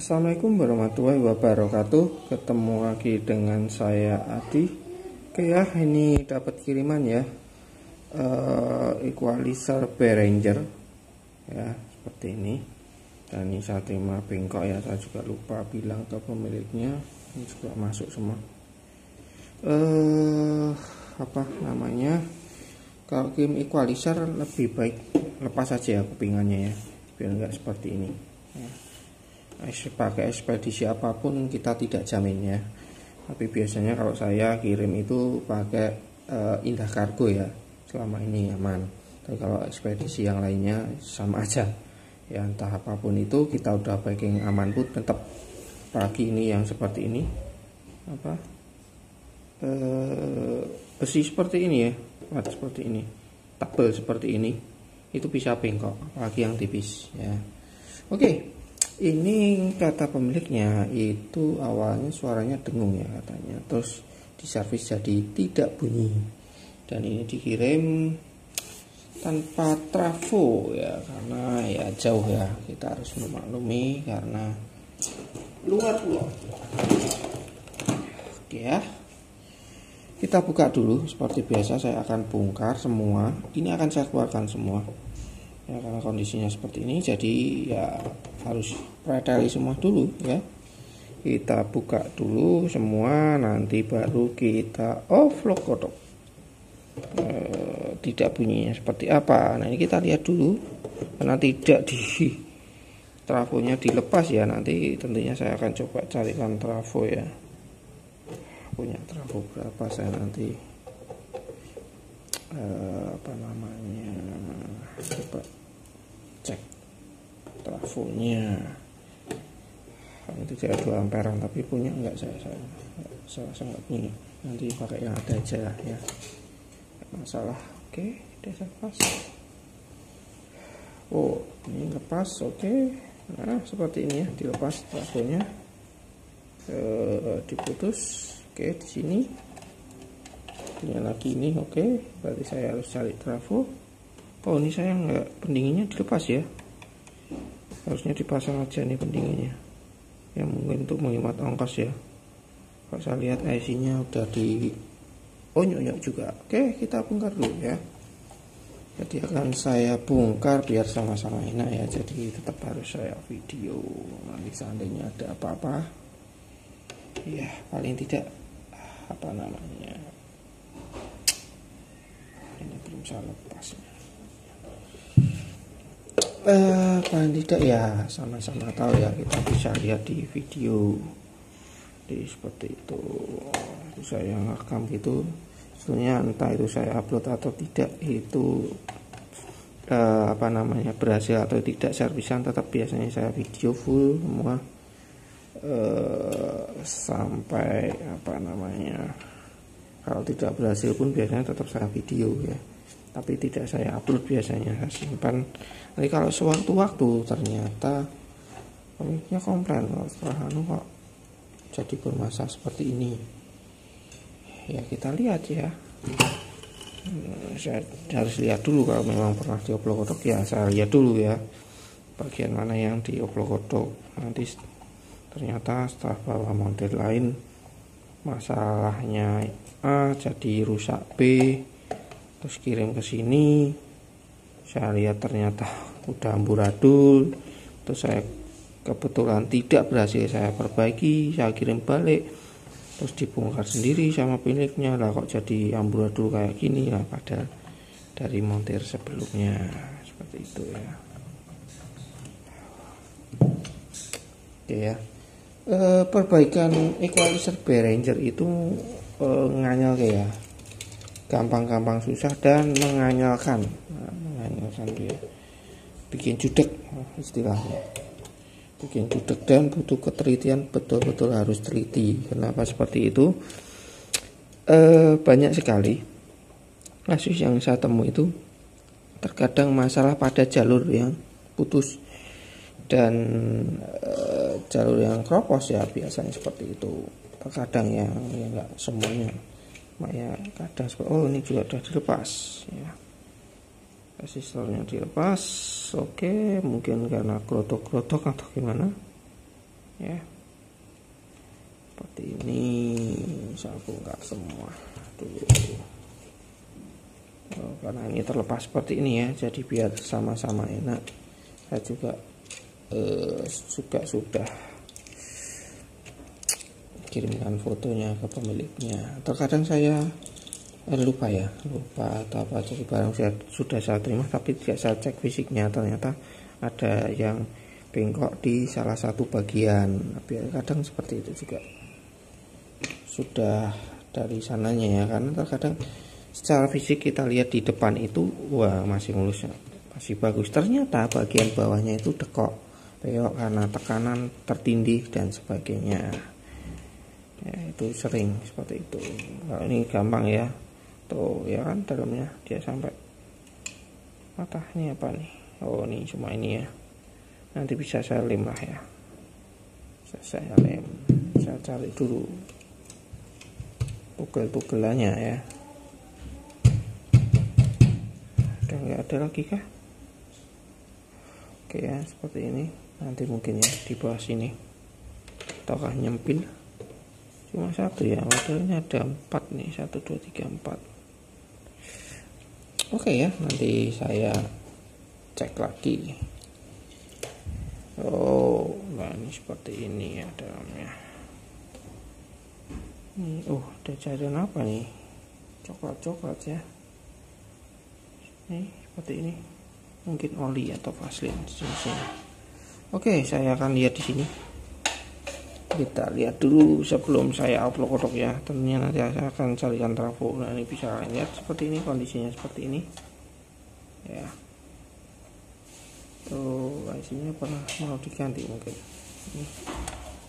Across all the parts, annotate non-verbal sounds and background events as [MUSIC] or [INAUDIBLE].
Assalamualaikum warahmatullahi wabarakatuh. Ketemu lagi dengan saya Adi. Oke ya ini dapat kiriman ya. Uh, Equalizer Behringer Ya seperti ini. Dan ini saya terima bengkok ya. Saya juga lupa bilang ke pemiliknya. Ini juga masuk semua. Uh, Apa namanya? Kalau kirim equalizer lebih baik. Lepas saja ya kepingannya ya Biar enggak seperti ini. Ya pakai ekspedisi apa pun kita tidak jamin ya. Tapi biasanya kalau saya kirim itu pakai uh, indah kargo ya selama ini aman. Tapi kalau ekspedisi yang lainnya sama [LAUGHS] aja. Ya entah apa pun itu kita udah packing aman pun tetap pagi ini yang seperti ini. Apa? Uh, besi seperti ini ya Buat seperti ini. Tabel seperti ini. Itu bisa bengkok apalagi yang tipis ya. Oke. okay ini kata pemiliknya itu awalnya suaranya dengung ya katanya. Terus diservis jadi tidak bunyi. Dan ini dikirim tanpa trafo ya karena ya jauh ya. Kita harus memaklumi karena luar pulau. Oke ya. Kita buka dulu seperti biasa saya akan bongkar semua. Ini akan saya keluarkan semua ya karena kondisinya seperti ini jadi ya harus preteli semua dulu ya. Kita buka dulu semua nanti baru kita off lock kodok e, tidak bunyinya seperti apa. Nah ini kita lihat dulu. Karena tidak di [LAUGHS] trafonya dilepas ya nanti tentunya saya akan coba carikan trafo ya. Punya trafo berapa saya nanti e, apa namanya coba cek. Itu saya dua amperan tapi punya enggak saya saya saya, saya enggak punya. Nanti pakai yang ada aja ya. Masalah. Oke udah lepas oh ini lepas. Oke. Nah seperti ini ya dilepas trafonya e, diputus. Oke di sini. Punya lagi ini oke. Berarti saya harus cari trafo oh ini saya nggak pendinginnya dilepas ya? Harusnya dipasang aja nih pendinginnya. Ya mungkin untuk menghemat ongkos ya. Kalau saya lihat IC nya udah di oh nyok juga. Oke kita bongkar dulu ya. Jadi akan saya bongkar biar sama-sama enak ya. Jadi tetap harus saya video. Nanti seandainya ada apa-apa. Ya paling tidak apa namanya? Ini belum saya lepasnya eh, tidak ya sama-sama tahu ya kita bisa lihat di video di seperti itu. Itu saya rekam gitu. Sebenarnya entah itu saya upload atau tidak itu eh, apa namanya berhasil atau tidak servisan tetap biasanya saya video full semua. Eh, sampai apa namanya kalau tidak berhasil pun biasanya tetap saya video ya tapi tidak saya upload biasanya. Saya simpan. Nanti kalau sewaktu-waktu ternyata pemiliknya komplain setelah anu kok jadi bermasalah seperti ini. Ya kita lihat ya. Hmm, saya harus lihat dulu kalau memang pernah dioplok kotok ya saya lihat dulu ya. Bagian mana yang dioplok kotok nanti ternyata setelah bawa model lain masalahnya A jadi rusak B terus kirim ke sini. Saya lihat ternyata udah amburadul. Terus saya kebetulan tidak berhasil saya perbaiki. Saya kirim balik. Terus dibongkar sendiri sama pemiliknya. Lah kok jadi amburadul kayak gini? Lah pada dari montir sebelumnya. Seperti itu ya. Oke ya. E, perbaikan equalizer Behringer itu e, nganyal ya gampang-gampang susah dan menganyalkan. Nah, menganyalkan dia. Bikin judek istilahnya. Bikin judek dan butuh ketelitian betul-betul harus teliti. Kenapa seperti itu? E, banyak sekali kasus yang saya temui itu terkadang masalah pada jalur yang putus dan e, jalur yang kropos ya biasanya seperti itu. Terkadang yang ya enggak semuanya ya kadang oh ini juga sudah dilepas ya. Resistornya dilepas oke mungkin karena krotok-krotok atau gimana ya. Seperti ini saya bongkar semua dulu oh, karena ini terlepas seperti ini ya jadi biar sama-sama enak. Saya juga eh, juga sudah kirimkan fotonya ke pemiliknya. Terkadang saya eh, lupa ya lupa atau apa jadi barang saya sudah saya terima tapi tidak saya cek fisiknya. Ternyata ada yang bengkok di salah satu bagian. Tapi kadang seperti itu juga sudah dari sananya ya karena terkadang secara fisik kita lihat di depan itu wah masih mulus masih bagus. Ternyata bagian bawahnya itu dekok peok karena tekanan tertindih dan sebagainya ya itu sering seperti itu. Kalau ini gampang ya. Tuh ya kan dalamnya. Dia sampai patah ini apa nih? Oh ini cuma ini ya. Nanti bisa saya lem lah ya. Saya lem. Saya cari dulu pukul-pukulannya ya. Udah nggak ada lagi kah? Oke ya seperti ini. Nanti mungkin ya di bawah sini. Ataukah nyempil cuma satu ya modelnya ada empat nih satu dua tiga empat. Oke ya nanti saya cek lagi. Oh nah ini seperti ini ya dalamnya. Ini oh ada cairan apa nih? Coklat coklat ya. Ini seperti ini. Mungkin oli atau vaselin oke saya akan lihat di sini kita lihat dulu sebelum saya upload kotok ya. Tentunya nanti saya akan carikan trafo. Nah ini bisa lihat seperti ini kondisinya seperti ini. Ya. Tuh IC-nya pernah mau diganti mungkin. Ini,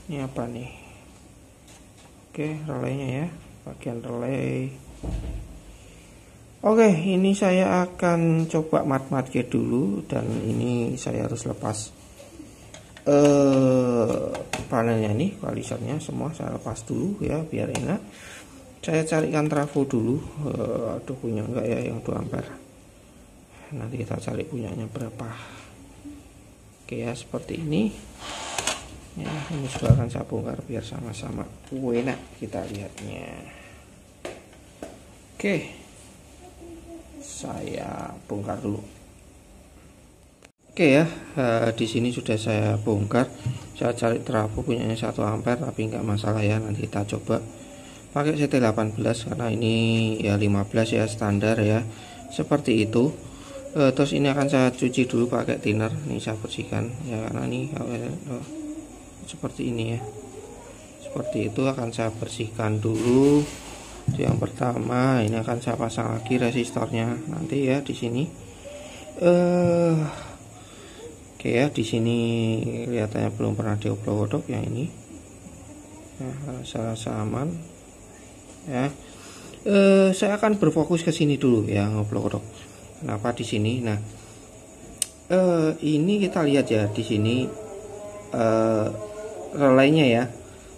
ini apa nih? Oke relaynya ya. Bagian relay oke ini saya akan coba mat-mat dulu dan ini saya harus lepas eh panelnya nih kualisernya semua saya lepas dulu ya biar enak. Saya carikan trafo dulu. Uh, aduh punya enggak ya yang 2 ampere? Nanti kita cari punyanya berapa. Oke ya seperti ini. Ya ini juga akan saya bongkar biar sama-sama enak kita lihatnya. Oke. Saya bongkar dulu oke ya uh, di sini sudah saya bongkar. Saya cari trafo punyanya 1 ampere tapi nggak masalah ya nanti kita coba. Pakai CT18 karena ini ya 15 ya standar ya. Seperti itu. Uh, terus ini akan saya cuci dulu pakai thinner. Ini saya bersihkan ya karena ini oh, seperti ini ya. Seperti itu akan saya bersihkan dulu. Yang pertama ini akan saya pasang lagi resistornya nanti ya di sini. Eh oke ya di sini kelihatannya belum pernah dioplok-oplok yang ini. Nah, saya rasa aman ya. Eh, saya akan berfokus ke sini dulu ya ngoplok-oplok kenapa di sini? Nah eh, ini kita lihat ya di sini eh, relaynya ya.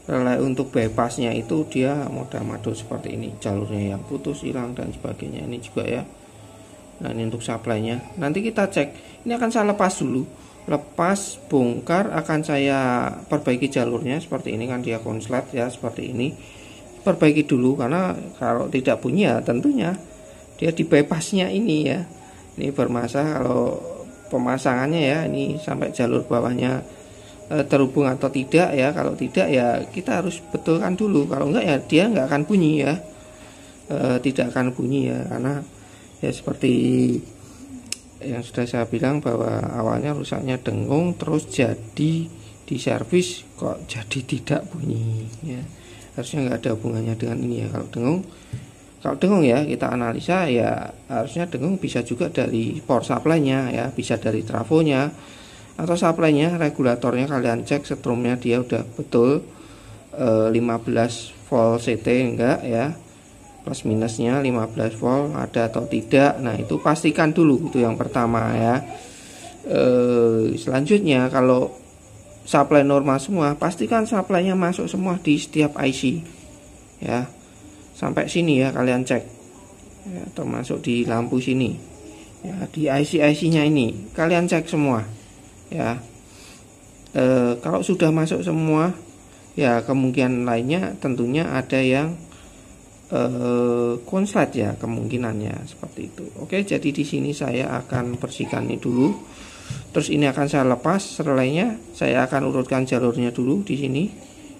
Relay untuk bypassnya itu dia model madu seperti ini. Jalurnya yang putus hilang dan sebagainya. Ini juga ya. Nah ini untuk supply-nya. Nanti kita cek. Ini akan saya lepas dulu lepas bongkar akan saya perbaiki jalurnya seperti ini kan dia konslet ya seperti ini. Perbaiki dulu karena kalau tidak punya tentunya dia di bypassnya ini ya. Ini bermasalah kalau pemasangannya ya ini sampai jalur bawahnya e, terhubung atau tidak ya. Kalau tidak ya kita harus betulkan dulu. Kalau enggak ya dia enggak akan bunyi ya. E, tidak akan bunyi ya karena ya seperti yang sudah saya bilang bahwa awalnya rusaknya dengung terus jadi di servis kok jadi tidak bunyi ya. Harusnya nggak ada hubungannya dengan ini ya kalau dengung kalau dengung ya kita analisa ya harusnya dengung bisa juga dari power supply-nya ya bisa dari trafonya atau supply-nya regulatornya kalian cek setrumnya dia udah betul e, eh, 15 volt CT enggak ya plus minusnya 15 volt ada atau tidak? Nah itu pastikan dulu itu yang pertama ya. E, selanjutnya kalau supply normal semua pastikan supply-nya masuk semua di setiap IC ya. Sampai sini ya kalian cek. Ya, termasuk di lampu sini ya di IC IC nya ini. Kalian cek semua ya. E, kalau sudah masuk semua ya kemungkinan lainnya tentunya ada yang e, konslet ya kemungkinannya seperti itu. Oke jadi di sini saya akan bersihkan ini dulu. Terus ini akan saya lepas setelahnya saya akan urutkan jalurnya dulu di sini.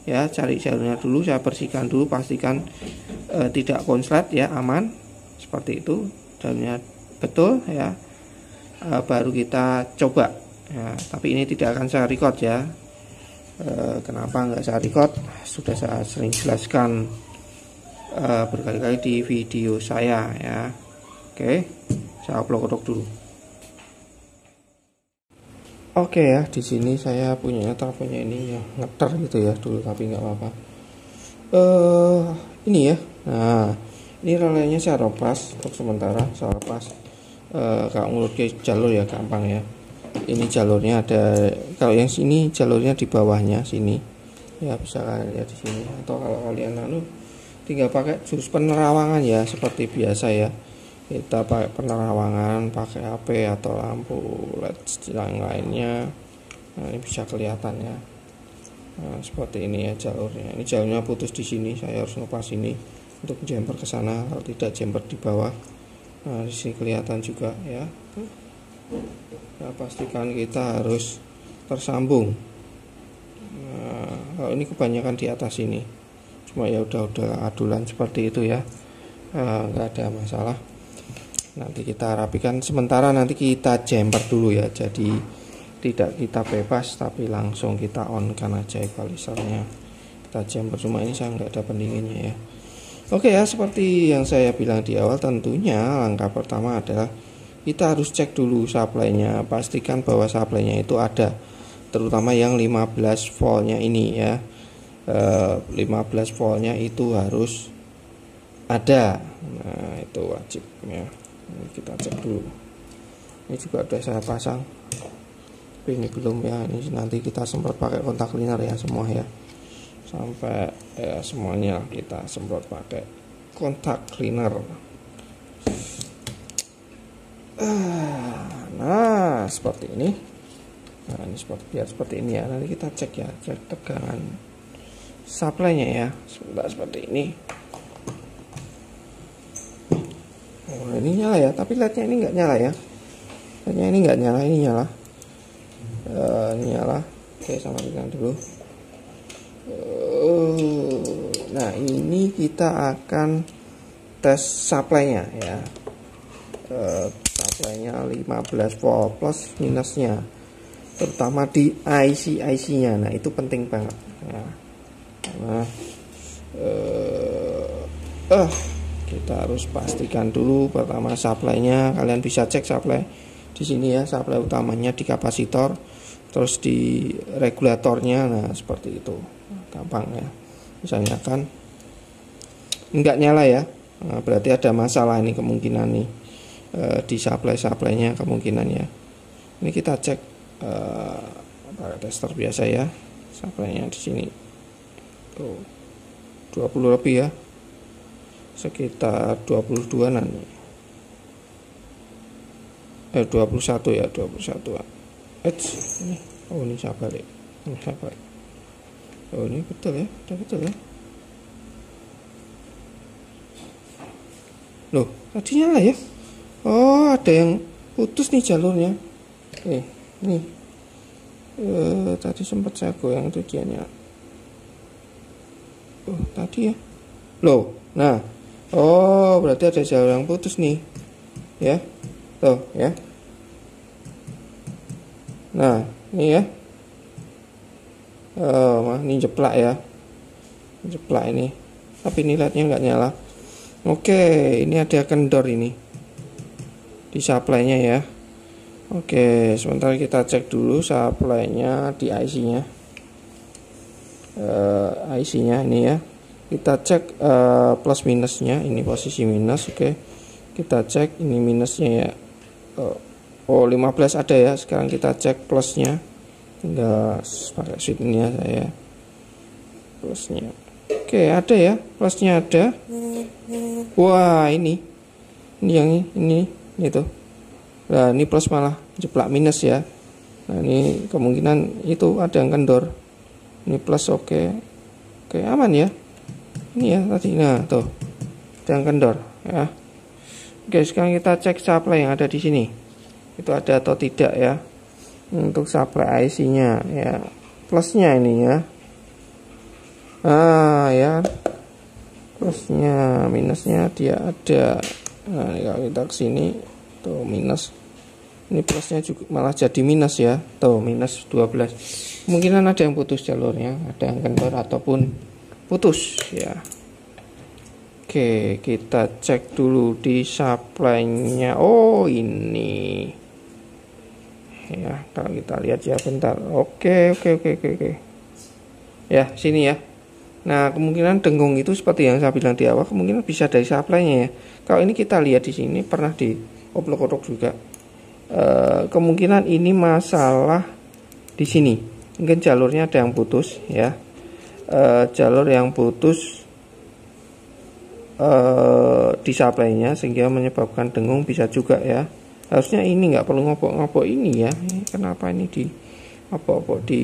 Ya cari jalurnya dulu saya bersihkan dulu pastikan e, tidak konslet ya aman. Seperti itu jalurnya betul ya. E, baru kita coba. Ya tapi ini tidak akan saya record ya. E, kenapa nggak saya record? Sudah saya sering jelaskan e, berkali-kali di video saya ya oke saya upload dulu Oke ya, di sini saya punya teleponnya ini ya ngeter gitu ya dulu tapi nggak apa-apa. Eh uh, ini ya, nah ini relaynya saya lepas untuk sementara saya lepas. Uh, kalau ngurut ke jalur ya gampang ya. Ini jalurnya ada, kalau yang sini jalurnya di bawahnya sini ya bisa kalian lihat di sini atau kalau kalian lalu tinggal pakai jurus penerawangan ya seperti biasa ya. Kita pakai penerawangan pakai HP atau lampu LED yang lainnya. Nah ini bisa kelihatan ya. Nah, seperti ini ya jalurnya. Ini jalurnya putus di sini saya harus lepas ini untuk jumper ke sana. Kalau tidak jumper di bawah. Nah di sini kelihatan juga ya. Nah, pastikan kita harus tersambung. Nah kalau ini kebanyakan di atas ini cuma ya udah-udah adulan seperti itu ya. Nah, nggak ada masalah. Nanti kita rapikan. Sementara nanti kita jumper dulu ya. Jadi tidak kita bebas tapi langsung kita on kan aja equalizernya. Kita jumper cuma ini saya nggak ada pendinginnya ya. Oke ya seperti yang saya bilang di awal tentunya langkah pertama adalah kita harus cek dulu supply-nya. Pastikan bahwa supply-nya itu ada terutama yang 15 voltnya ini ya. eh, 15 voltnya itu harus ada. Nah itu wajib ya ini kita cek dulu. Ini juga sudah saya pasang. Tapi ini belum ya. Ini nanti kita semprot pakai kontak cleaner ya semua ya. Sampai ya semuanya kita semprot pakai kontak cleaner ah, nah seperti ini. Nah ini seperti biar seperti ini ya. Nanti kita cek ya cek tegangan supply nya ya. Sebentar seperti ini. Oh ini nyala ya tapi lednya ini nggak nyala ya. Lednya ini nggak nyala ini nyala. Uh, ini nyala. Oke sama dengan dulu. Uh, nah ini kita akan tes supply-nya ya. Uh, supply-nya 15 volt plus minusnya terutama di IC IC nya nah itu penting banget. Ya. Nah uh, uh, kita harus pastikan dulu pertama supply-nya. Kalian bisa cek supply di sini ya supply utamanya di kapasitor terus di regulatornya. Nah seperti itu. Gampang ya. Misalnya kan enggak nyala ya. Nah, berarti ada masalah ini kemungkinan nih e, di supply supply-nya kemungkinannya ini kita cek e, pakai tester biasa ya supply-nya di sini tuh 20 lebih ya. Sekitar 22 an eh 21 ya 21 eh ini. Oh ini saya balik. Ini saya balik. Oh ini betul ya udah betul ya. Loh tadi nyala ya. Oh ada yang putus nih jalurnya. Eh nih. Eh, tadi sempat saya goyang tujuannya oh tadi ya loh nah Oh, berarti ada jalur yang putus nih. Ya. Tuh, ya. Nah, ini ya. Oh, ini jeplak ya. Jeplak ini. Tapi ini lightnya nggak nyala. Oke, ini ada kendor ini. Di supply-nya ya. Oke, sebentar kita cek dulu supply-nya di IC-nya. Uh, eh, IC-nya ini ya. Kita cek uh, plus minusnya ini posisi minus oke. Okay. kita cek ini minusnya ya. Uh, oh 15 ada ya. Sekarang kita cek plusnya. Tinggal pakai sheetnya saya. Plusnya. Oke okay, ada ya. Plusnya ada. Wah ini. Ini yang ini ini itu nah ini plus malah jeplak minus ya. Nah ini kemungkinan itu ada yang kendor ini plus oke. Okay. oke okay, aman ya? Ini ya tadi. Nah tuh. Yang kendor ya. Oke sekarang kita cek supply yang ada di sini. Itu ada atau tidak ya. Untuk supply IC nya ya. Plusnya ini ya. Ah ya. Plusnya minusnya dia ada. Nah kalau kita ke sini tuh minus ini plusnya juga malah jadi minus ya. Tuh minus 12 kemungkinan ada yang putus jalurnya ada yang kendor ataupun putus ya. Oke kita cek dulu di supply nya oh ini. Ya kalau kita lihat ya bentar. Oke oke oke oke oke. Ya sini ya. Nah kemungkinan dengung itu seperti yang saya bilang di awal kemungkinan bisa dari supply nya ya. Kalau ini kita lihat di sini pernah di oplok juga Eh, kemungkinan ini masalah di sini. Mungkin jalurnya ada yang putus ya. E, jalur yang putus e, di supply-nya sehingga menyebabkan dengung bisa juga ya. Harusnya ini nggak perlu ngopok-ngopok ini ya. Kenapa ini di apa-apa di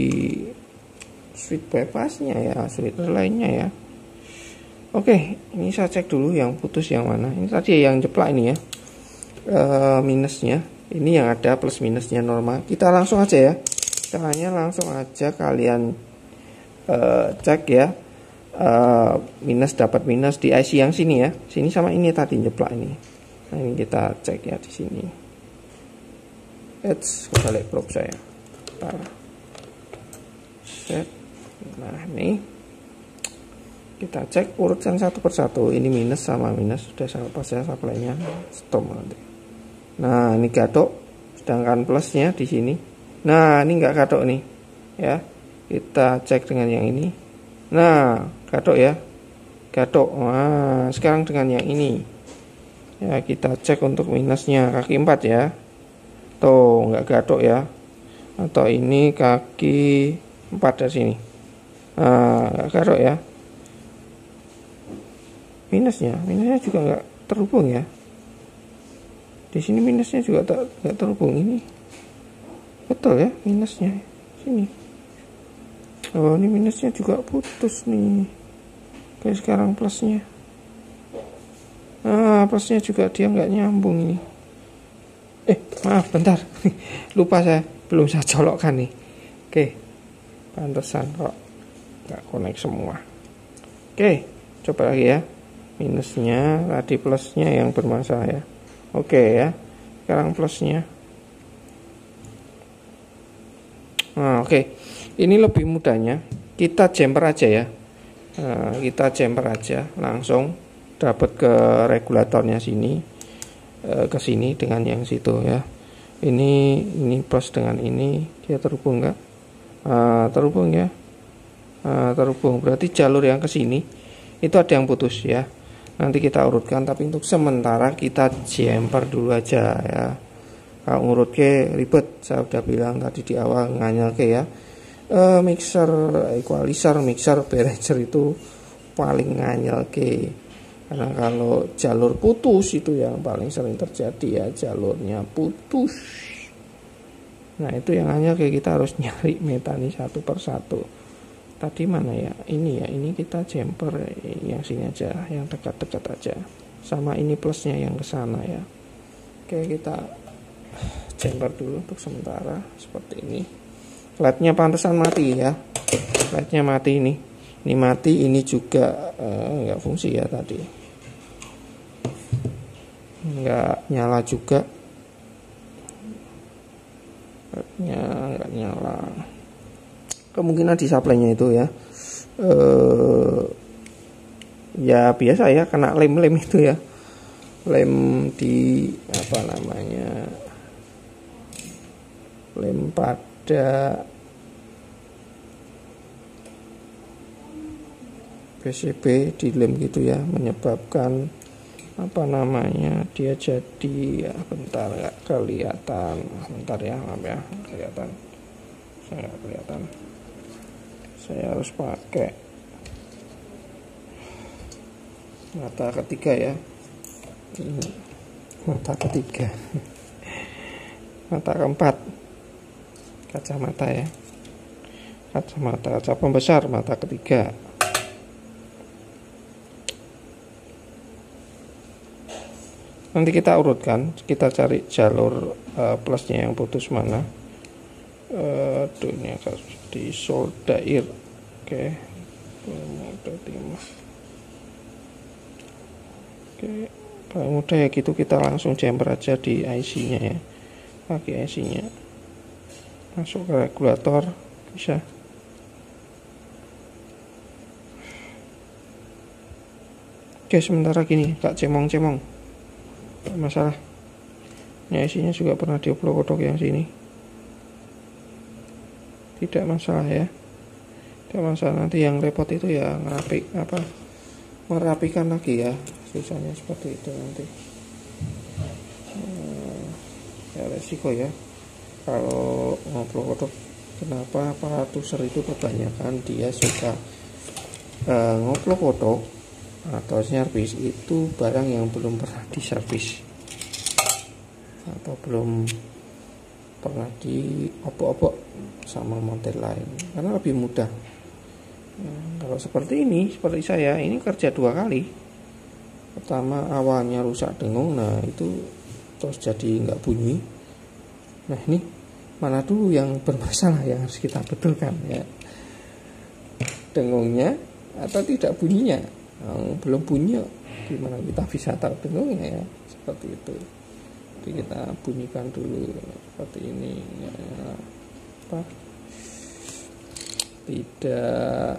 switch bypassnya ya switch lainnya ya. Oke ini saya cek dulu yang putus yang mana. Ini tadi yang jeplak ini ya. E, minusnya ini yang ada plus minusnya normal. Kita langsung aja ya. Caranya langsung aja kalian uh, cek ya. Uh, minus dapat minus di IC yang sini ya. Sini sama ini tadi jeplak ini. Nah ini kita cek ya di sini. Eits, kebalik probe saya? Set. Nah ini. Kita cek urutan satu persatu. Ini minus sama minus. Sudah saya pas ya supply-nya. Stop nanti Nah, ini gatok, sedangkan plusnya di sini. Nah, ini enggak gatok nih. Ya. Kita cek dengan yang ini. Nah, gatok ya. Gatok. Nah, sekarang dengan yang ini. Ya, kita cek untuk minusnya kaki 4 ya. Tuh, enggak gatok ya. Atau ini kaki 4 dari sini. Nah, enggak gatok ya. Minusnya, minusnya juga enggak terhubung ya di sini minusnya juga tak nggak terhubung ini. Betul ya minusnya. Sini. Oh ini minusnya juga putus nih. Kayak sekarang plusnya. Ah plusnya juga dia nggak nyambung ini. Eh maaf bentar. [LAUGHS] Lupa saya. Belum saya colokkan nih. Oke. Pantesan kok nggak connect semua. Oke coba lagi ya. Minusnya tadi plusnya yang bermasalah ya oke ya sekarang plusnya. Nah, oke. Ini lebih mudahnya. Kita jumper aja ya. Nah, kita jumper aja langsung. Dapat ke regulatornya sini eh, ke sini dengan yang situ ya. Ini ini plus dengan ini. Dia terhubung enggak nah, terhubung ya. Nah, terhubung. Berarti jalur yang ke sini itu ada yang putus ya nanti kita urutkan tapi untuk sementara kita jumper dulu aja ya. Kalau ngurut ke ribet saya udah bilang tadi di awal nganyel ke ya. E, mixer equalizer mixer berenger itu paling nganyel ke. Karena kalau jalur putus itu yang paling sering terjadi ya jalurnya putus. Nah itu yang hanya kayak kita harus nyari metani satu persatu tadi mana ya? Ini ya ini kita jumper yang sini aja yang dekat-dekat aja. Sama ini plusnya yang ke sana ya. Oke kita jumper dulu untuk sementara seperti ini. Lednya pantesan mati ya. Lednya mati ini. Ini mati ini juga uh, nggak fungsi ya tadi. Nggak nyala juga. Lednya nggak nyala kemungkinan di supply-nya itu ya. Eh ya biasa ya kena lem-lem itu ya. Lem di apa namanya lem pada PCB di lem gitu ya menyebabkan apa namanya dia jadi ya bentar nggak kelihatan. Bentar ya maaf ya kelihatan. Saya nggak kelihatan saya harus pakai. Mata ketiga ya. Mata ketiga. Mata keempat. Kacamata ya. Kacamata kaca pembesar mata ketiga. Nanti kita urutkan kita cari jalur uh, plusnya yang putus mana aduh ini harus di soldair oke. Okay. oke paling mudah ya gitu kita langsung jumper aja di IC nya ya. Pakai IC nya masuk ke regulator bisa. Oke sementara gini kak cemong-cemong. Masalah. Ya isinya juga pernah diupload kodok yang sini tidak masalah ya. Tidak masalah. Nanti yang repot itu ya ngerapik apa merapikan lagi ya. Susahnya seperti itu nanti. Hmm, ya resiko ya. Kalau ngobrol kodok kenapa para tuser itu kebanyakan dia suka uh, ngobrol kodok atau servis itu barang yang belum pernah diservis? Atau belum pernah diopok-opok sama model lain. Karena lebih mudah. Ya, kalau seperti ini seperti saya ini kerja dua kali. Pertama awalnya rusak dengung nah itu terus jadi nggak bunyi. Nah ini mana dulu yang bermasalah yang harus kita betulkan ya? Dengungnya atau tidak bunyinya? Yang belum punya gimana kita bisa tahu dengungnya ya? Seperti itu kita bunyikan dulu seperti ini ya, apa? Tidak.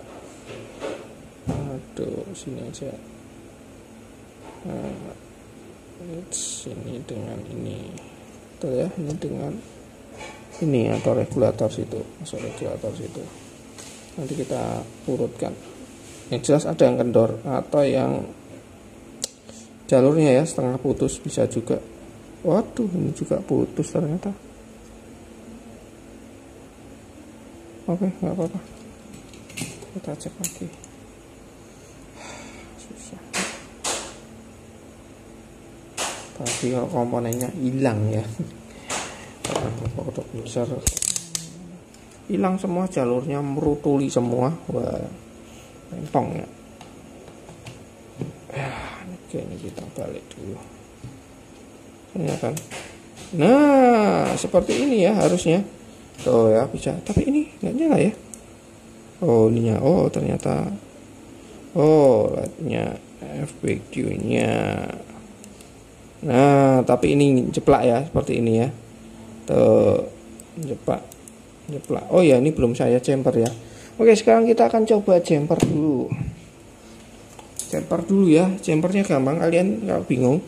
Aduh sini aja. Nah, sini dengan ini. Tuh ya ini dengan ini atau regulator situ masuk regulator situ. Nanti kita urutkan. Yang jelas ada yang kendor atau yang jalurnya ya setengah putus bisa juga waduh ini juga putus ternyata. Oke nggak apa-apa. Kita cek lagi. [SIGHS] Susah. Tapi kalau komponennya hilang ya. Besar. Hilang semua jalurnya merutuli semua. Wah rempong ya. [SIGHS] Oke ini kita balik dulu ini kan? Nah seperti ini ya harusnya. Tuh ya bisa. Tapi ini nggak nyala ya? Oh ininya oh ternyata. Oh lightnya FBQ nya nah tapi ini jeplak ya seperti ini ya. Tuh jeplak. Jeplak. Oh ya ini belum saya chamber ya. Oke sekarang kita akan coba jumper dulu. Jumper dulu ya. Jumpernya gampang. Kalian kalau bingung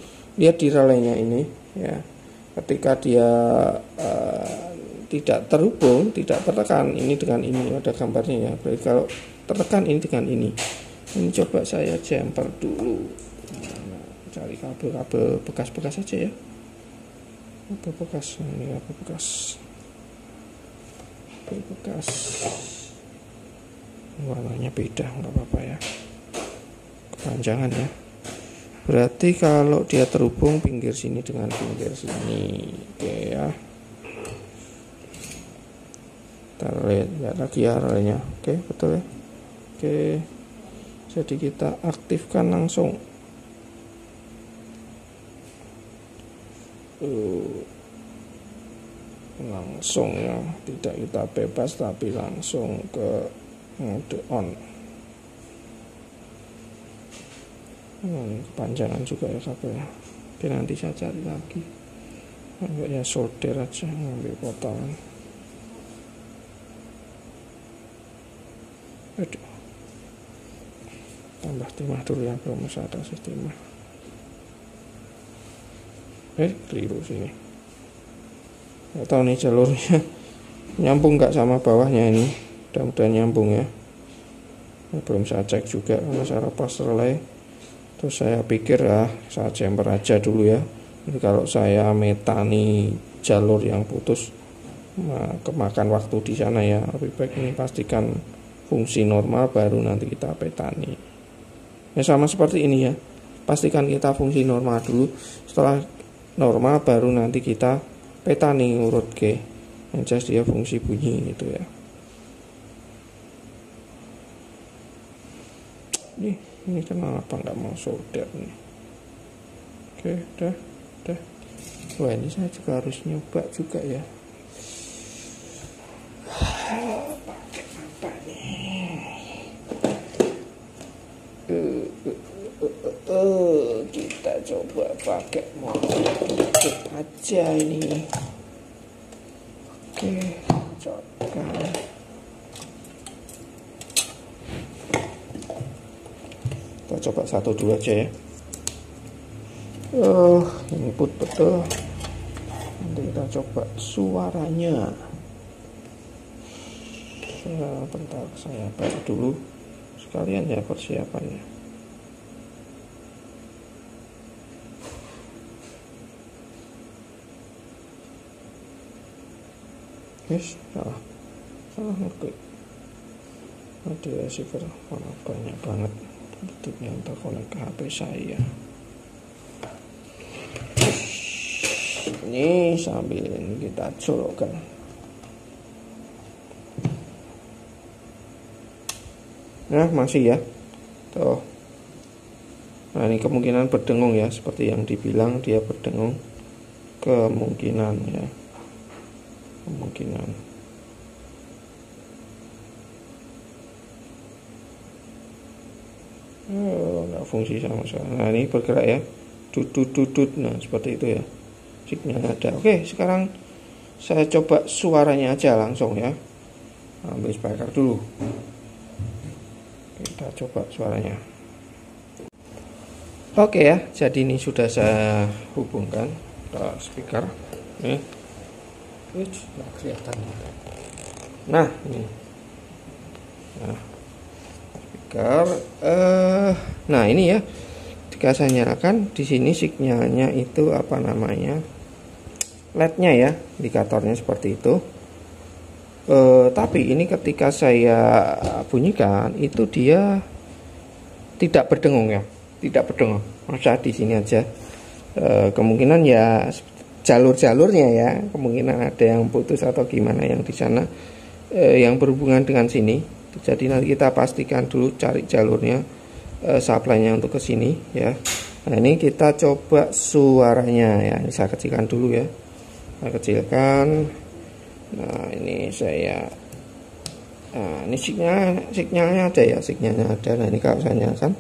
Lihat di relaynya ini ya. Ketika dia uh, tidak terhubung Tidak tertekan ini dengan ini Ada gambarnya ya. Berarti kalau tertekan ini dengan ini Ini coba saya jumper dulu. Cari kabel-kabel bekas-bekas saja ya. Kabel bekas Ini kabel bekas. Kabel bekas. Warnanya beda nggak apa-apa ya. Kepanjangan ya berarti kalau dia terhubung pinggir sini dengan pinggir sini. Oke ya. Kita lihat lagi ya relnya oke betul ya. Oke. Jadi kita aktifkan langsung. Uh, langsung ya. Tidak kita bebas tapi langsung ke mode on hmm, kepanjangan juga ya kabelnya oke nanti saya cari lagi. Ya solder aja ngambil potongan. Aduh. Tambah timah dulu ya belum usah ada sistem eh keliru sini. Nggak tahu nih jalurnya. Nyambung nggak sama bawahnya ini? Mudah-mudahan nyambung ya. Belum saya cek juga karena saya lepas relay terus saya pikir ya saya chamber aja dulu ya. Ini kalau saya metani jalur yang putus nah, kemakan waktu di sana ya. Lebih baik ini pastikan fungsi normal baru nanti kita petani. Ya sama seperti ini ya. Pastikan kita fungsi normal dulu. Setelah normal baru nanti kita petani urut G. Yang jelas dia fungsi bunyi gitu ya. Ini ini kenapa nggak mau solder nih oke dah dah. Wah ini saya juga harus nyoba juga ya. Pakai apa uh, uh, uh, kita coba pakai motor aja ini. Oke cocokkan kita coba satu dua aja ya. Oh input betul. Nanti kita coba suaranya. Bentar saya baru dulu sekalian ya persiapannya. Yes salah. Salah ngeklik. Ada receiver banyak banget bluetooth yang terkonek ke HP saya. Ini sambil kita colokkan nah masih ya? Tuh. Nah ini kemungkinan berdengung ya. Seperti yang dibilang dia berdengung. Kemungkinan ya. Kemungkinan oh, nggak fungsi sama sekali nah ini bergerak ya. Tutut nah seperti itu ya. Signal ada oke sekarang saya coba suaranya aja langsung ya. Ambil speaker dulu. Kita coba suaranya. Oke ya jadi ini sudah saya hubungkan. Ke speaker. Nih nah ini. Nah speaker eh nah ini ya. Jika saya nyalakan di sini sinyalnya itu apa namanya? Lednya ya indikatornya seperti itu. Eh, tapi ini ketika saya bunyikan itu dia tidak berdengung ya tidak berdengung masa di sini aja. Eh, kemungkinan ya jalur-jalurnya ya kemungkinan ada yang putus atau gimana yang di sana yang berhubungan dengan sini jadi nanti kita pastikan dulu cari jalurnya eh, supply-nya untuk ke sini ya. Nah ini kita coba suaranya ya. Ini saya kecilkan dulu ya. Saya kecilkan. Nah ini saya nah ini sinyal sinyalnya ada ya. Sinyalnya ada. Nah ini kalau saya nyalakan.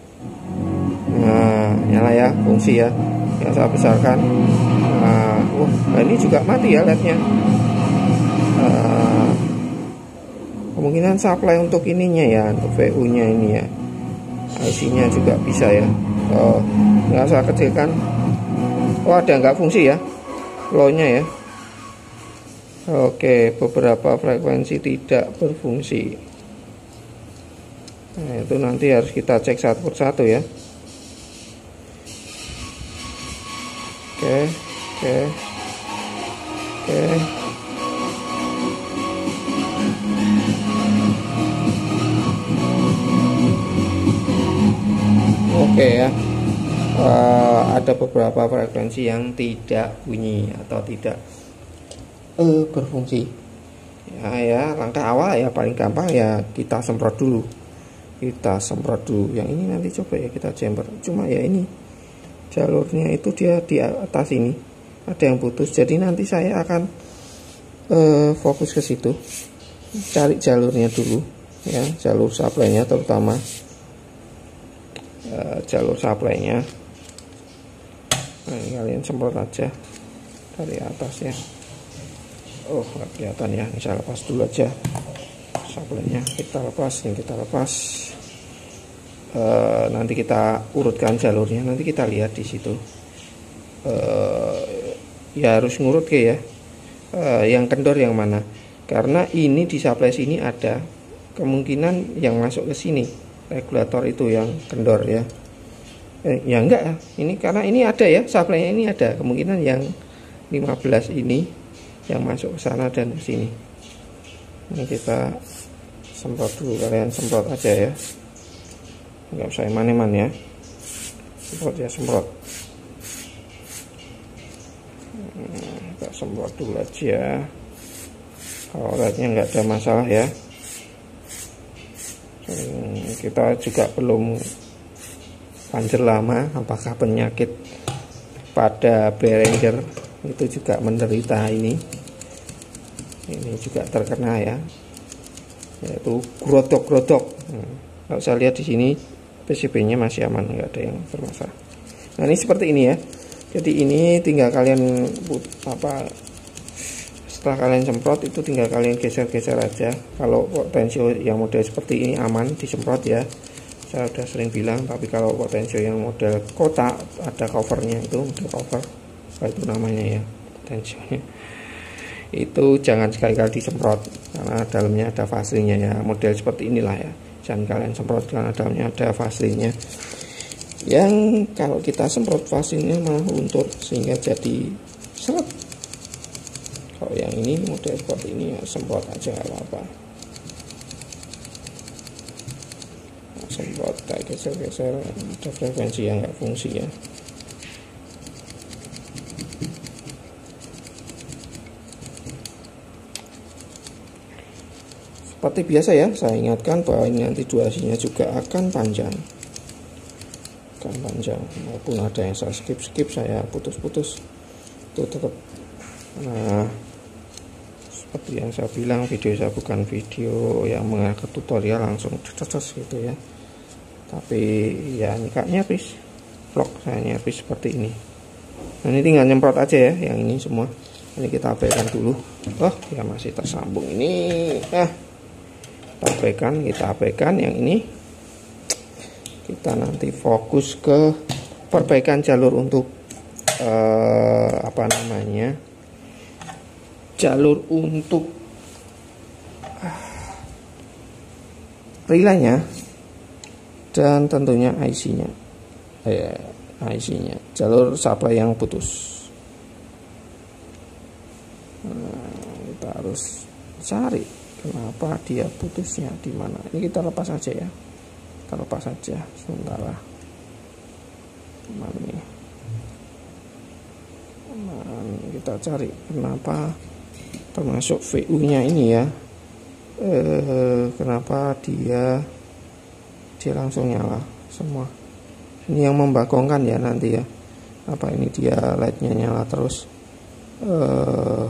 Nah nyala ya. Fungsi ya. Yang saya besarkan. Nah, oh, nah ini juga mati ya lednya. Nah, kemungkinan supply untuk ininya ya untuk VU nya ini ya. IC nya juga bisa ya. Oh, nggak saya kecilkan. Oh ada nggak fungsi ya? Low nya ya. Oke beberapa frekuensi tidak berfungsi. Nah itu nanti harus kita cek satu persatu ya. Oke oke oke oke ya. Uh, ada beberapa frekuensi yang tidak bunyi atau tidak uh, berfungsi. Ya ya langkah awal ya paling gampang ya kita semprot dulu. Kita semprot dulu. Yang ini nanti coba ya kita chamber cuma ya ini jalurnya itu dia di atas ini. Ada yang putus. Jadi nanti saya akan uh, fokus ke situ. Cari jalurnya dulu ya jalur supply-nya terutama uh, jalur supply-nya nah, kalian semprot aja dari atasnya oh nggak kelihatan ya. Ini saya lepas dulu aja supply-nya kita lepas yang kita lepas. Uh, nanti kita urutkan jalurnya. Nanti kita lihat di situ. Uh, ya harus ngurut ke ya. Uh, yang kendor yang mana? Karena ini di supply sini ada kemungkinan yang masuk ke sini regulator itu yang kendor ya. Eh, ya enggak ya. Ini karena ini ada ya. Supply ini ada. Kemungkinan yang 15 ini yang masuk ke sana dan ke sini. Ini kita semprot dulu kalian semprot aja ya. Nggak usah eman-eman ya. Semprot ya semprot. Hmm, kita semprot dulu aja. Kalau nggak ada masalah ya kita juga belum panjer lama apakah penyakit pada Behringer itu juga menderita ini. Ini juga terkena ya yaitu grotok-grotok. Nah, kalau saya lihat di sini PCB nya masih aman nggak ada yang bermasalah. Nah ini seperti ini ya. Jadi ini tinggal kalian apa setelah kalian semprot itu tinggal kalian geser-geser aja. Kalau potensio yang model seperti ini aman disemprot ya. Saya sudah sering bilang tapi kalau potensio yang model kotak ada covernya itu model cover. Itu namanya ya potensionya itu jangan sekali-kali disemprot karena dalamnya ada fasenya ya. Model seperti inilah ya. Jangan kalian semprot karena dalamnya ada fasenya. Yang kalau kita semprot fasenya malah luntur sehingga jadi seret kalau yang ini model seperti ini ya semprot aja apa-apa nah, semprot kayak geser-geser ada frekuensi yang nggak fungsi ya Seperti biasa ya, saya ingatkan bahwa ini nanti durasinya juga akan panjang. Akan panjang, maupun ada yang saya skip-skip, saya putus-putus. Itu tetap. Nah, seperti yang saya bilang, video saya bukan video yang mengarah tutorial langsung ceces gitu ya. Tapi ya nyikanya nyaris, vlog saya nyaris seperti ini. Nah, ini tinggal nyemprot aja ya, yang ini semua. Ini kita abaikan dulu. Oh, ya masih tersambung ini. Ah, kita abaikan kita abaikan yang ini kita nanti fokus ke perbaikan jalur untuk eh, apa namanya jalur untuk relaynya dan tentunya IC-nya eh, IC-nya jalur supply yang putus. Nah, kita harus cari kenapa dia putusnya di mana. Ini kita lepas saja ya. Kita lepas saja sementara. Mana nih nah, kita cari kenapa termasuk VU nya ini ya. Eh, kenapa dia dia langsung nyala semua. Ini yang membagongkan ya nanti ya. Apa ini dia lightnya nyala terus. Eh,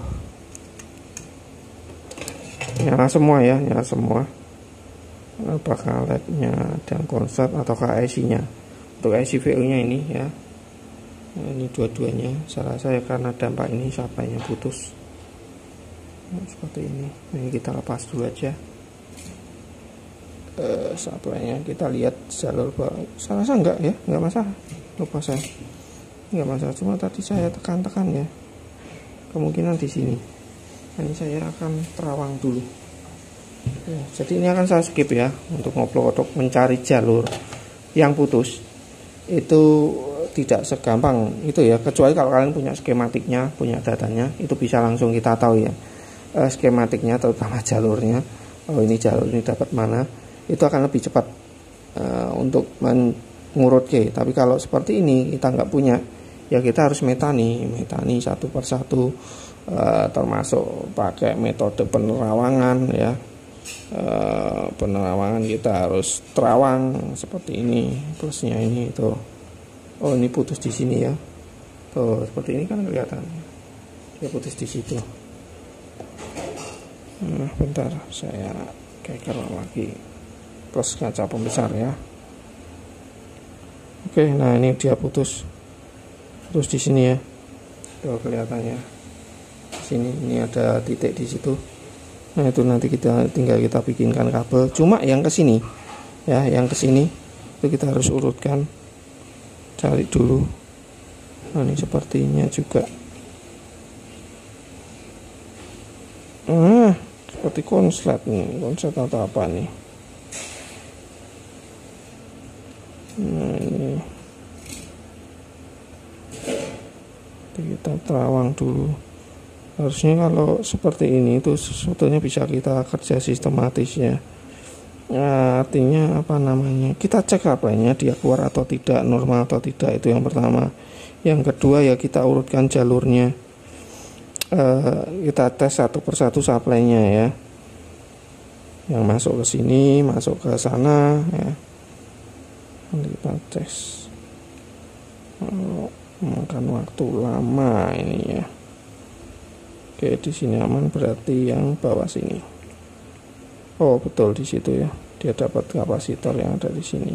nyala semua ya nyala semua. Apakah lednya dan konsep atau IC nya untuk IC VU nya ini ya. Ini dua-duanya. Saya karena dampak ini yang putus nah, seperti ini. Ini kita lepas dulu aja. Eh, kita lihat jalur bawah. Saya rasa enggak ya? Enggak masalah. Lupa saya. Enggak masalah. Cuma tadi saya tekan-tekan ya. Kemungkinan di sini. Ini saya akan terawang dulu. Ya, jadi ini akan saya skip ya untuk untuk mencari jalur yang putus. Itu tidak segampang itu ya. Kecuali kalau kalian punya skematiknya punya datanya itu bisa langsung kita tahu ya e, skematiknya terutama jalurnya oh ini jalur ini dapat mana itu akan lebih cepat e, untuk mengurut ke tapi kalau seperti ini kita nggak punya ya kita harus metani metani satu persatu uh, termasuk pakai metode penerawangan ya. Uh, penerawangan kita harus terawang seperti ini plusnya ini itu. Oh ini putus di sini ya. Tuh seperti ini kan kelihatan. Dia putus di situ nah bentar saya keker lagi. Plus kaca pembesar ya. Oke nah ini dia putus. Putus di sini ya. Tuh kelihatannya. Sini ini ada titik di situ. Nah itu nanti kita tinggal kita bikinkan kabel. Cuma yang ke sini ya yang ke sini itu kita harus urutkan. Cari dulu. Nah ini sepertinya juga. Nah seperti konslet nih konslet atau apa nih? Nah ini. Kita terawang dulu. Harusnya kalau seperti ini itu sebetulnya bisa kita kerja sistematis ya artinya apa namanya? Kita cek apanya dia keluar atau tidak normal atau tidak itu yang pertama. Yang kedua ya kita urutkan jalurnya uh, kita tes satu persatu supply-nya ya. Yang masuk ke sini masuk ke sana ya. Kita tes. Oh, makan waktu lama ini ya. Oke di sini aman berarti yang bawah sini. Oh betul di situ ya. Dia dapat kapasitor yang ada di sini.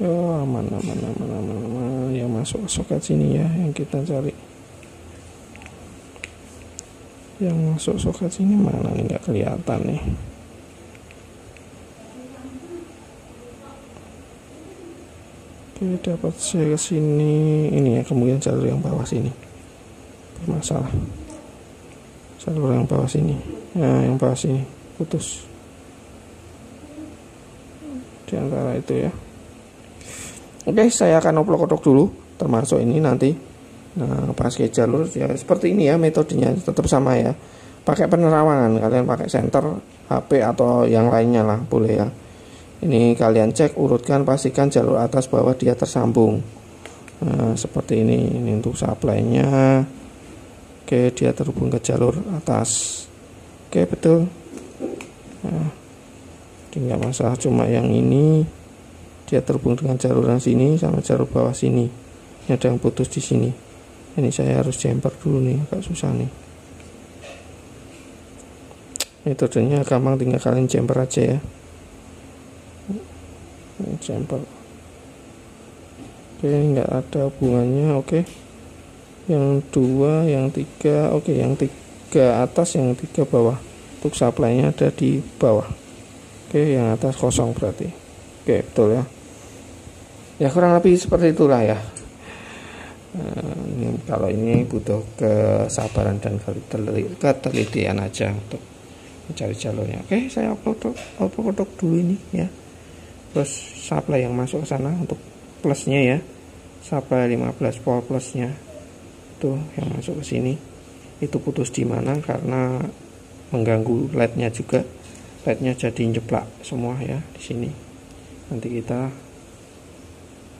Oh aman aman aman aman aman. Yang masuk ke soket sini ya yang kita cari yang masuk soket sini mana nih? Nggak kelihatan nih. Oke dapat saya ke sini. Ini ya kemudian jalur yang bawah sini. Bermasalah. Jalur yang bawah sini. Ya yang bawah sini. Putus. Di antara itu ya. Oke saya akan oplok oplok dulu termasuk ini nanti Nah, pas ke jalur ya seperti ini ya metodenya tetap sama ya. Pakai penerawangan, kalian pakai center HP atau yang lainnya lah, boleh ya. Ini kalian cek, urutkan, pastikan jalur atas bawah dia tersambung. Nah, seperti ini. Ini untuk supply-nya. Oke, dia terhubung ke jalur atas. Oke, betul. Nah, tinggal masalah cuma yang ini dia terhubung dengan jalur yang sini sama jalur bawah sini. Ini ada yang putus di sini ini saya harus jumper dulu nih agak susah nih. Metodenya gampang tinggal kalian jumper aja ya. Jumper oke ini enggak ada hubungannya oke. Yang dua yang tiga oke yang tiga atas yang tiga bawah. Untuk supply nya ada di bawah. Oke yang atas kosong berarti. Oke betul ya. Ya kurang lebih seperti itulah ya Ini, kalau ini butuh kesabaran dan ketelitian aja untuk mencari jalurnya. Oke saya upload upload dulu ini ya. Terus supply yang masuk ke sana untuk plusnya ya. Supply 15 volt plusnya tuh yang masuk ke sini. Itu putus di mana? Karena mengganggu lednya juga. Lednya jadi jeplak semua ya di sini. Nanti kita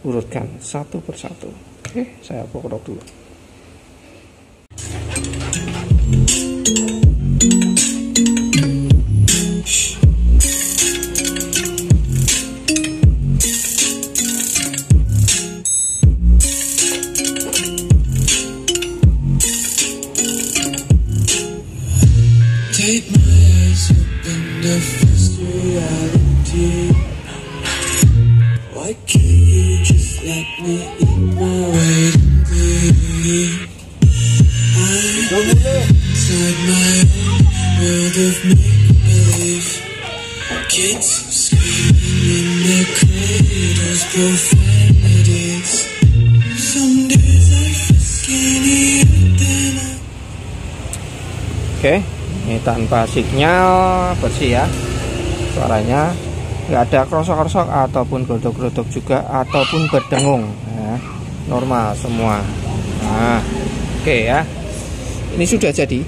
urutkan satu persatu Oke, saya pokrok dulu. Kids screaming Oke, ini tanpa sinyal bersih ya suaranya. Nggak ada krosok-krosok ataupun gerodok-gerodok juga ataupun berdengung ya, normal semua. Nah oke okay ya. Ini sudah jadi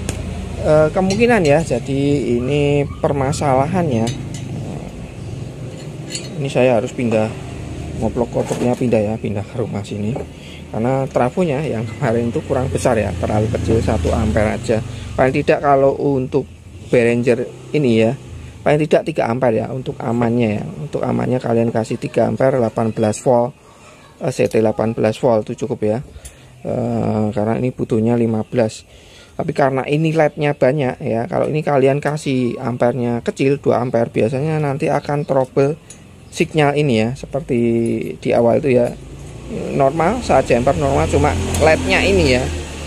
e, kemungkinan ya jadi ini permasalahannya ini saya harus pindah ngoplok kotaknya pindah ya pindah ke rumah sini. Karena trafonya yang kemarin itu kurang besar ya terlalu kecil 1 ampere aja. Paling tidak kalau untuk Behringer ini ya paling tidak 3 ampere ya untuk amannya ya. Untuk amannya kalian kasih 3 ampere 18 volt eh, CT 18 volt itu cukup ya. E, karena ini butuhnya 15 tapi karena ini lednya banyak ya kalau ini kalian kasih ampernya kecil 2 ampere biasanya nanti akan trouble signal ini ya seperti di awal itu ya normal saat jumper normal cuma lednya ini ya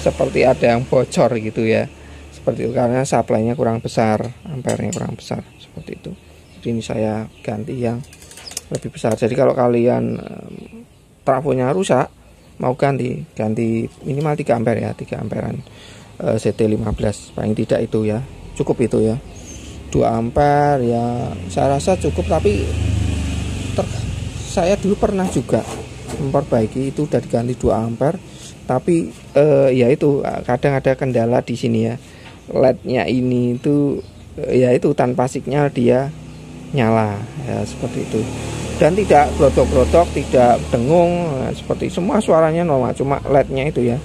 seperti ada yang bocor gitu ya. Seperti itu karena supply-nya kurang besar ampernya kurang besar seperti itu. Jadi ini saya ganti yang lebih besar. Jadi kalau kalian trafonya rusak mau ganti ganti minimal 3 ampere ya 3 amperan uh, CT15 paling tidak itu ya cukup itu ya. 2 ampere ya saya rasa cukup tapi ter, saya dulu pernah juga memperbaiki itu udah diganti 2 ampere. Tapi uh, ya itu kadang ada kendala di sini ya. Lednya ini itu ya itu tanpa signal dia nyala. Ya seperti itu. Dan tidak brotok-brotok tidak dengung nah, seperti semua suaranya normal cuma lednya itu ya.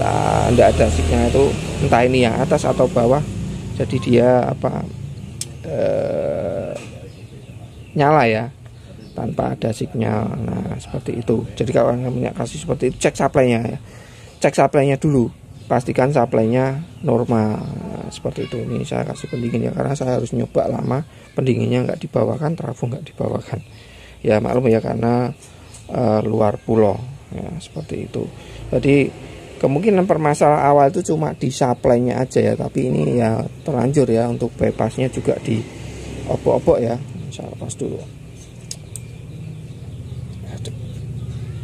Tidak ada signal itu entah ini yang atas atau bawah jadi dia apa eh, nyala ya tanpa ada sinyal nah seperti itu. Jadi kalau anda punya kasih seperti itu cek supply-nya ya. Cek supply-nya dulu. Pastikan supply-nya normal. Nah, seperti itu. Ini saya kasih pendingin ya karena saya harus nyoba lama. Pendinginnya nggak dibawakan trafo nggak dibawakan. Ya maklum ya karena uh, luar pulau. Ya seperti itu. Jadi kemungkinan permasalahan awal itu cuma di supply-nya aja ya. Tapi ini ya terlanjur ya untuk bypassnya juga di opok-opok ya. Saya lepas dulu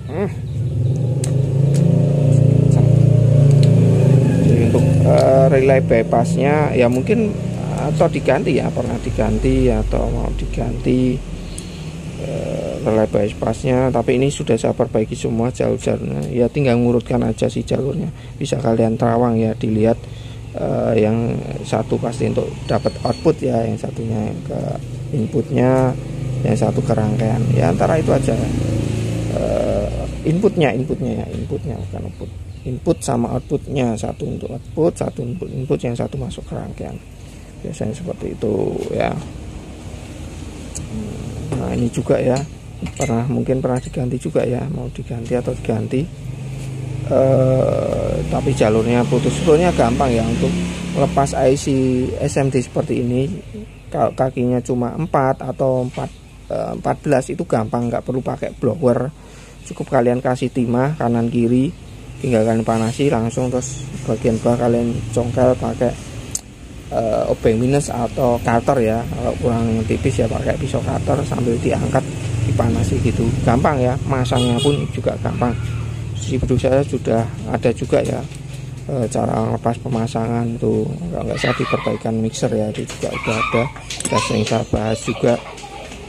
hmm. Jadi untuk uh, relay bypassnya ya mungkin atau diganti ya pernah diganti atau mau diganti relay bypassnya tapi ini sudah saya perbaiki semua jalur-jalurnya. Ya tinggal ngurutkan aja sih jalurnya. Bisa kalian terawang ya dilihat uh, yang satu pasti untuk dapat output ya yang satunya ke inputnya yang satu ke rangkaian. Ya antara itu aja uh, inputnya inputnya ya inputnya bukan output. Input sama outputnya satu untuk output satu input input yang satu masuk ke rangkaian. Biasanya seperti itu ya. Nah ini juga ya. Pernah mungkin pernah diganti juga ya. Mau diganti atau diganti. Eh, tapi jalurnya putus sebetulnya gampang ya. Untuk lepas IC SMD seperti ini kalau kakinya cuma 4 atau 4 eh, 14 itu gampang. Nggak perlu pakai blower cukup kalian kasih timah kanan kiri tinggal kalian panasi langsung terus bagian bawah kalian congkel pakai uh, obeng minus atau cutter ya. Kalau kurang tipis ya pakai pisau cutter sambil diangkat dipanasi gitu. Gampang ya masangnya pun juga gampang. Si beduk saya sudah ada juga ya e, cara lepas pemasangan tuh. Kalau nggak saya diperbaikan mixer ya itu juga udah ada. Kita sering saya bahas juga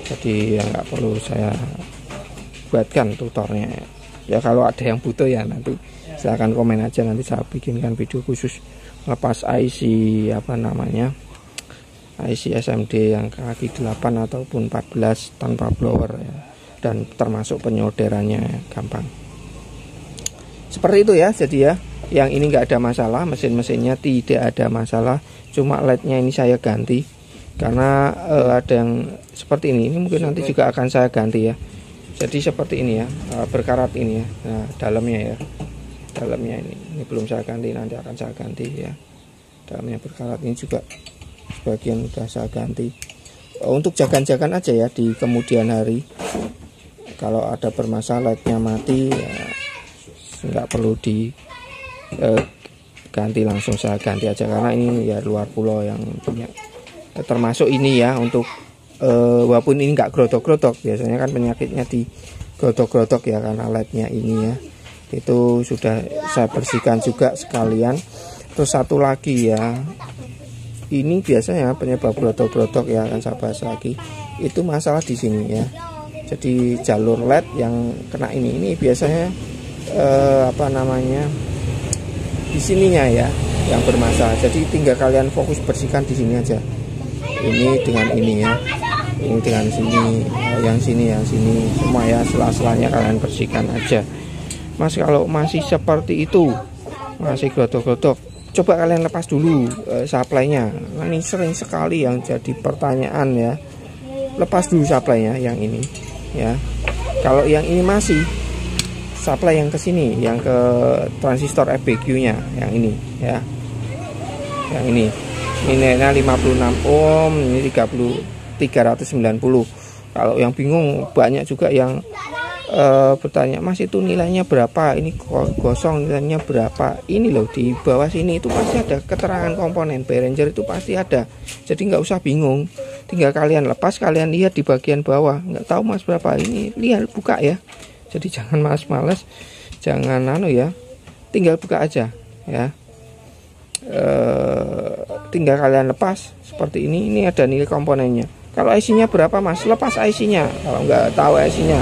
jadi ya nggak perlu saya buatkan tutornya ya kalau ada yang butuh ya nanti silahkan komen aja nanti saya bikinkan video khusus lepas IC apa namanya IC SMD yang kaki 8 ataupun 14 tanpa blower ya. dan termasuk penyolderannya gampang seperti itu ya jadi ya yang ini enggak ada masalah mesin-mesinnya tidak ada masalah cuma lednya ini saya ganti karena uh, ada yang seperti ini ini mungkin nanti juga akan saya ganti ya jadi seperti ini ya uh, berkarat ini ya. Nah dalamnya ya. Dalamnya ini. Ini belum saya ganti nanti akan saya ganti ya. Dalamnya berkarat ini juga sebagian sudah saya ganti. Oh, untuk jagan-jagan aja ya di kemudian hari. Kalau ada bermasalah mati ya nggak perlu di eh, ganti langsung saya ganti aja. Karena ini ya luar pulau yang punya. Eh, termasuk ini ya untuk eh, walaupun ini nggak grotok-grotok biasanya kan penyakitnya di grotok-grotok ya karena lightnya ini ya. Itu sudah saya bersihkan juga sekalian. Terus satu lagi ya ini biasanya penyebab brotok-brotok ya akan saya bahas lagi. Itu masalah di sini ya. Jadi jalur led yang kena ini ini biasanya eh, apa namanya di sininya ya yang bermasalah. Jadi tinggal kalian fokus bersihkan di sini aja. Ini dengan ini ya ini dengan sini yang sini yang sini. Semua ya sela-selanya kalian bersihkan aja. Mas kalau masih seperti itu masih grotok-grotok coba kalian lepas dulu uh, supply-nya. Nah, ini sering sekali yang jadi pertanyaan ya. Lepas dulu supply-nya yang ini ya. Kalau yang ini masih supply yang ke sini yang ke transistor FBQ nya yang ini ya. Yang ini. Nilainya 56 ohm ini 30 390 kalau yang bingung banyak juga yang uh, bertanya mas itu nilainya berapa? Ini gosong nilainya berapa? Ini loh di bawah sini itu pasti ada keterangan komponen Behringer itu pasti ada. Jadi nggak usah bingung tinggal kalian lepas kalian lihat di bagian bawah. Nggak tahu mas berapa? Ini lihat buka ya. Jadi [LAUGHS] jangan males-males jangan anu ya tinggal buka aja ya. E, tinggal kalian lepas seperti ini ini ada nilai komponennya kalau IC-nya berapa mas? Lepas IC-nya. Kalau nggak tahu IC-nya,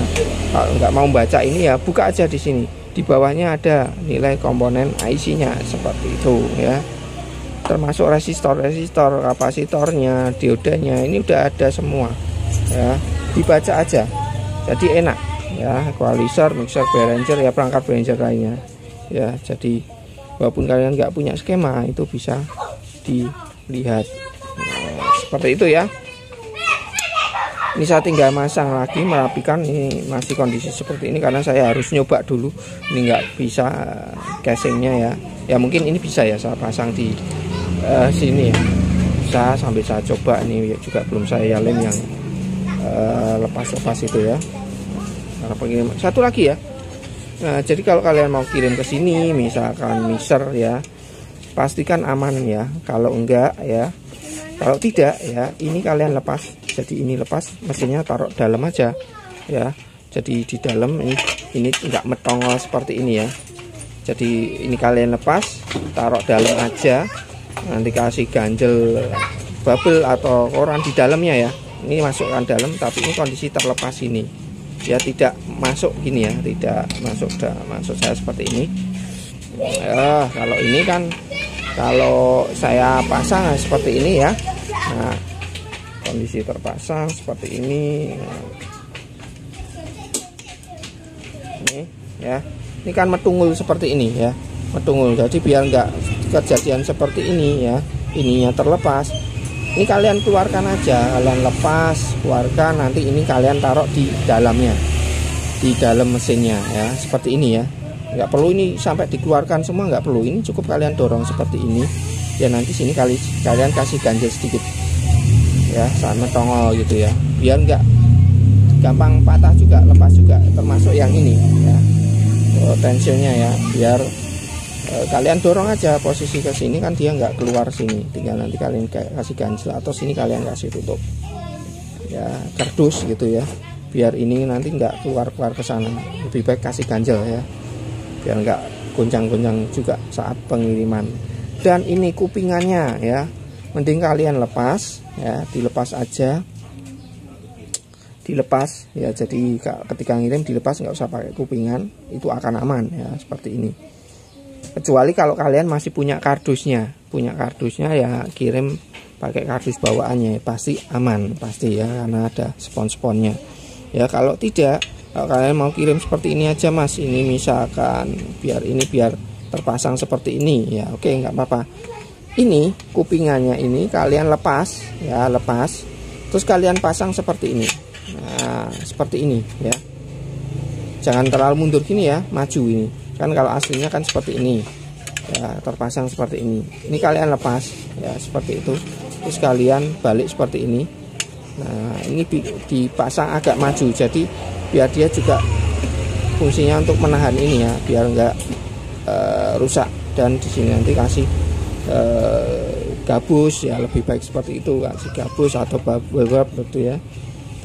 kalau nggak mau baca ini ya buka aja di sini. Di bawahnya ada nilai komponen IC-nya seperti itu ya. Termasuk resistor-resistor, kapasitornya, diodanya ini udah ada semua ya. Dibaca aja. Jadi enak ya. Equalizer, mixer, Behringer ya perangkat Behringer lainnya ya. Jadi walaupun kalian nggak punya skema itu bisa dilihat nah, seperti itu ya ini saya tinggal masang lagi merapikan ini masih kondisi seperti ini karena saya harus nyoba dulu. Ini nggak bisa casingnya ya. Ya mungkin ini bisa ya saya pasang di uh, sini ya. Bisa sampai saya coba. Ini juga belum saya lem yang uh, lepas-lepas itu ya. Karena pengirim satu lagi ya. Nah jadi kalau kalian mau kirim ke sini misalkan miser ya pastikan aman ya. Kalau enggak ya kalau tidak ya ini kalian lepas jadi ini lepas mesinnya taruh dalam aja ya. Jadi di dalam ini ini enggak metongol seperti ini ya. Jadi ini kalian lepas taruh dalam aja. Nanti kasih ganjel bubble atau koran di dalamnya ya. Ini masukkan dalam tapi ini kondisi terlepas ini. Ya tidak masuk gini ya. Tidak masuk masuk saya seperti ini. Ya kalau ini kan kalau saya pasang seperti ini ya. Nah kondisi terpasang seperti ini. Ini ya. Ini kan metungul seperti ini ya. Metungul jadi biar enggak kejadian seperti ini ya. Ininya terlepas. Ini kalian keluarkan aja. Kalian lepas keluarkan. Nanti ini kalian taruh di dalamnya. Di dalam mesinnya ya. Seperti ini ya. Nggak perlu ini sampai dikeluarkan semua nggak perlu. Ini cukup kalian dorong seperti ini. Ya nanti sini kali kalian kasih ganjel sedikit ya sama tongol gitu ya. Biar nggak gampang patah juga lepas juga termasuk yang ini ya. Oh, tensionnya ya biar eh, kalian dorong aja posisi ke sini kan dia nggak keluar sini. Tinggal nanti kalian kasih ganjel atau sini kalian kasih tutup. Ya kardus gitu ya. Biar ini nanti nggak keluar keluar ke sana. Lebih baik kasih ganjel ya. Biar nggak goncang-goncang juga saat pengiriman. Dan ini kupingannya ya mending kalian lepas ya dilepas aja. Dilepas ya jadi ketika ngirim dilepas nggak usah pakai kupingan itu akan aman ya seperti ini. Kecuali kalau kalian masih punya kardusnya. Punya kardusnya ya kirim pakai kardus bawaannya pasti aman pasti ya karena ada spon-sponnya. Ya kalau tidak kalau kalian mau kirim seperti ini aja mas ini misalkan biar ini biar terpasang seperti ini ya oke nggak apa-apa ini kupingannya ini kalian lepas ya lepas. Terus kalian pasang seperti ini. Nah seperti ini ya. Jangan terlalu mundur gini ya maju ini. Kan kalau aslinya kan seperti ini. Ya terpasang seperti ini. Ini kalian lepas ya seperti itu. Terus kalian balik seperti ini. Nah ini dipasang agak maju. Jadi biar dia juga fungsinya untuk menahan ini ya biar enggak uh, rusak. Dan di sini nanti kasih uh, gabus ya lebih baik seperti itu kasih gabus atau bubble gitu ya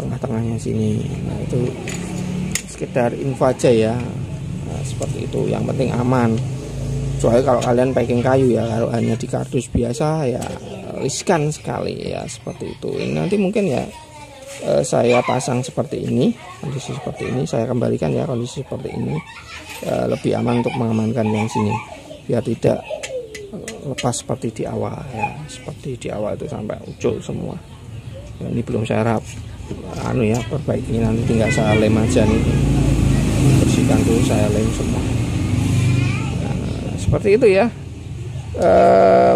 tengah-tengahnya sini. Nah itu sekedar info aja ya. Nah, seperti itu. Yang penting aman. Soalnya kalau kalian packing kayu ya kalau hanya di kardus biasa ya riskan sekali ya seperti itu. Ini nanti mungkin ya eh, saya pasang seperti ini kondisi seperti ini. Saya kembalikan ya kondisi seperti ini. Eh, lebih aman untuk mengamankan yang sini. Biar tidak eh, lepas seperti di awal ya. Seperti di awal itu sampai ucul semua. Ya, ini belum saya rap anu ya perbaiki nanti tinggal saya lem aja nih. Bersihkan dulu saya lem semua. Nah, seperti itu ya. E,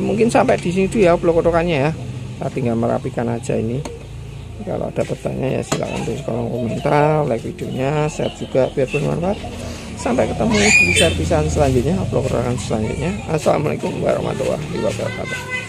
mungkin sampai di sini ya blok kotokannya ya. Saya tinggal merapikan aja ini. Kalau ada pertanyaan ya silahkan tulis kolom komentar like videonya share juga biar bermanfaat sampai ketemu di servisan selanjutnya upload selanjutnya. Assalamualaikum warahmatullahi wabarakatuh